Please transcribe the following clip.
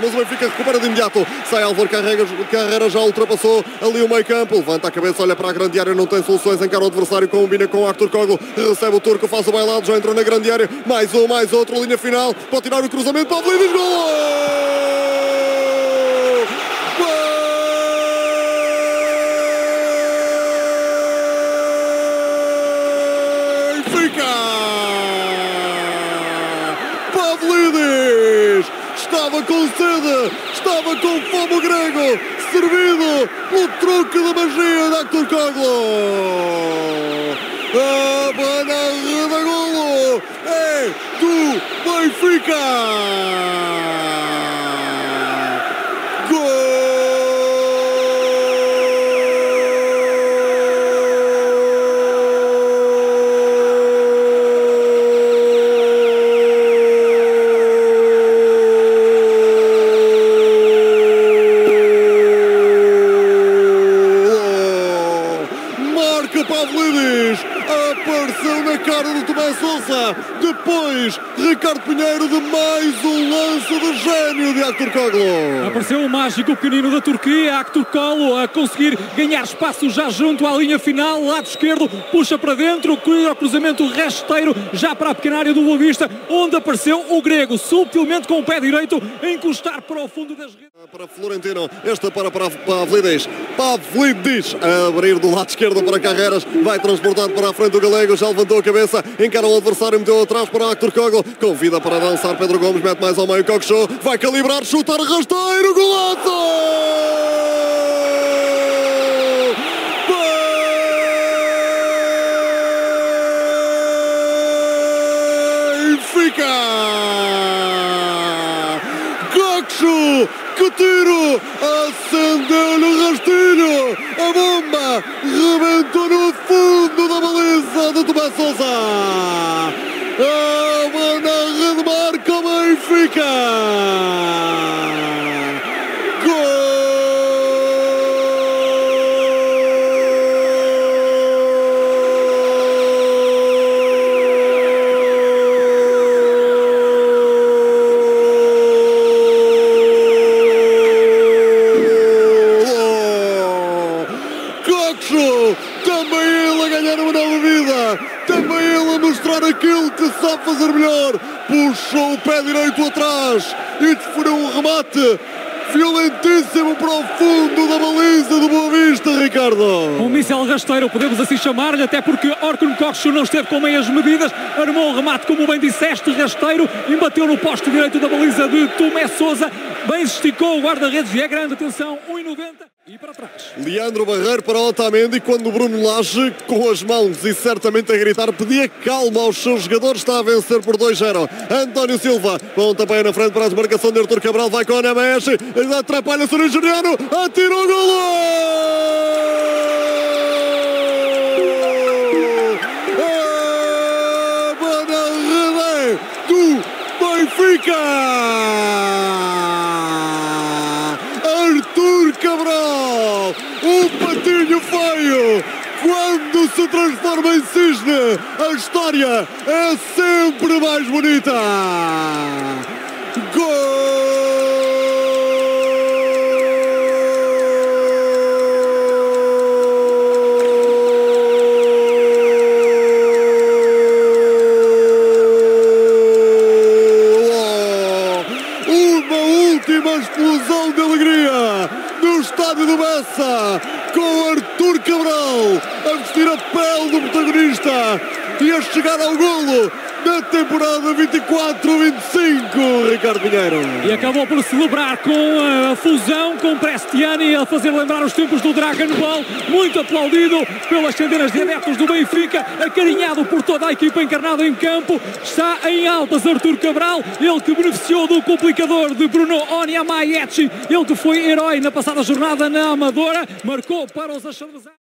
mas o Benfica recupera de imediato. Sai Álvaro Carreira, Carreira já ultrapassou ali o meio campo. Levanta a cabeça, olha para a grande área, não tem soluções, encara o adversário, combina com Arthur Koglo, recebe o turco, faz o bailado, já entrou na grande área. Mais um, mais outro, linha final. Pode tirar o cruzamento Felipe Gol! Benfica! Pavlidis estava com sede, estava com fome grego, servido pelo truque da magia de Arthur Koglo. A banana da golo é do Benfica! Marca Pavlidis, na cara do Tomé Sousa. Depois, Ricardo Pinheiro de mais um lance de gênio de Arthur Koglo. Apareceu o mágico pequenino da Turquia, Actor Colo, a conseguir ganhar espaço já junto à linha final, lado esquerdo, puxa para dentro, o cruzamento rasteiro já para a pequena área do Boa Vista, onde apareceu o grego, subtilmente com o pé direito, a encostar para o fundo das redes. Para Florentino, esta para Pavlidis. Pavlidis a abrir do lado esquerdo para Carreiras, vai transportar para a frente do Galego, já levantou a cabeça, encara o adversário, meteu atrás para Actor Koglo, convida para avançar Pedro Gomes, mete mais ao meio, Show, vai calibrar, chutar rasteiro, golaço! Benfica! Gakshu, que tiro! Acendeu-lhe o rastilho! A bomba rebentou no fundo da baliza de Coxo, também ele a ganhar uma nova vida, também ele a mostrar aquilo que sabe fazer melhor. Puxou o pé direito atrás e desferiu um remate violentíssimo para o fundo da baliza do Boa Vista, Ricardo. Um míssel rasteiro, podemos assim chamar-lhe, até porque Orkun Kokshu não esteve com meias medidas, armou o remate, como bem disseste, rasteiro, e bateu no posto direito da baliza de Tomé Souza, bem esticou o guarda-redes e é grande, atenção, 1,90 e para trás. Leandro Barreiro para Otamendi quando Bruno Lage com as mãos e certamente a gritar pedia calma aos seus jogadores está a vencer por 2-0 António Silva com também na frente para a desmarcação de Artur Cabral vai com a Nemes atrapalha-se o nigeriano atira o golo! Do Benfica Artur Cabral, um patinho feio. Quando se transforma em cisne, a história é sempre mais bonita. Gol! Uma última explosão de alegria no estádio do Bessa, com Artur Cabral a vestir a pele do protagonista. E a chegar ao golo na temporada 24-25, Ricardo Pinheiro. E acabou por celebrar com a fusão com Prestiani, a fazer lembrar os tempos do Dragon Ball, muito aplaudido pelas centenas de adeptos do Benfica, acarinhado por toda a equipa encarnada em campo. Está em altas Artur Cabral, ele que beneficiou do complicador de Bruno Oniamaechi, ele que foi herói na passada jornada na Amadora, marcou para os achadrezados.